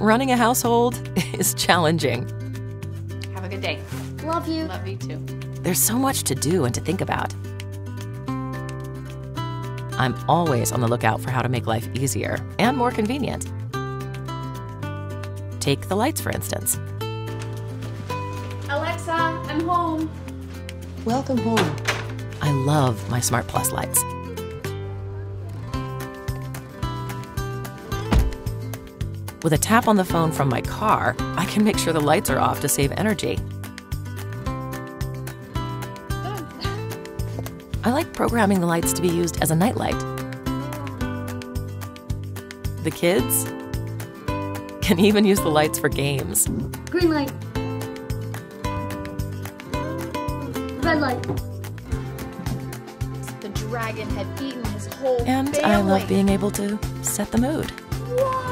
running a household is challenging. Have a good day. Love you. Love you too. There's so much to do and to think about. I'm always on the lookout for how to make life easier and more convenient. Take the lights, for instance. Alexa, I'm home. Welcome home. I love my Smart Plus lights. With a tap on the phone from my car, I can make sure the lights are off to save energy. I like programming the lights to be used as a nightlight. The kids can even use the lights for games. Green light. Red light. The dragon had eaten his whole And family. I love being able to set the mood. Whoa!